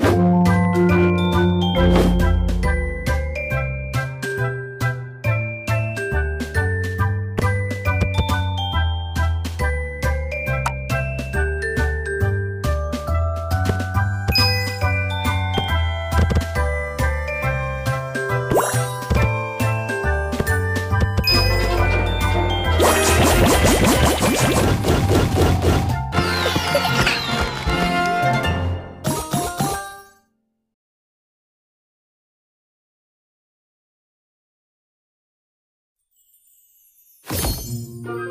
you. Música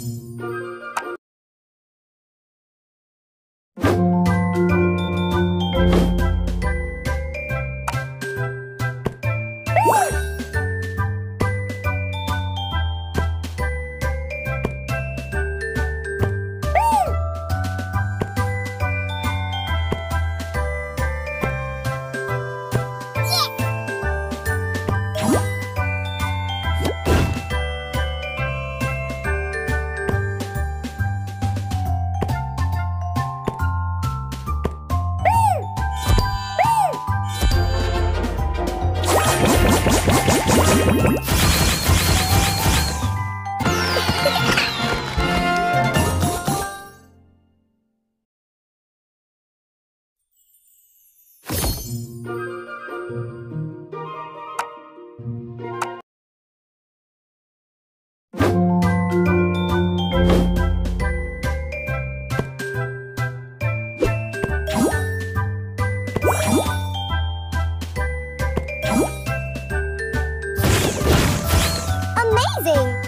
Música Amazing!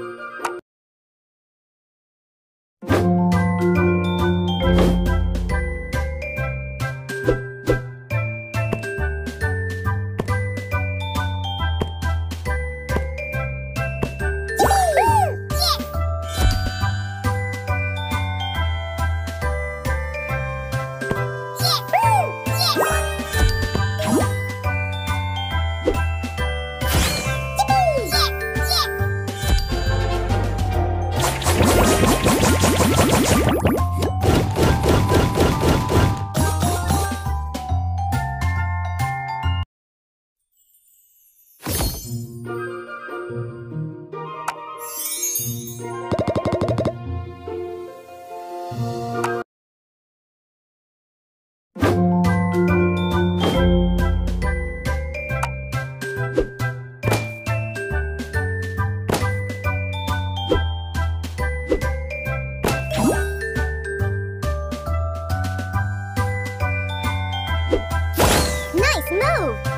move!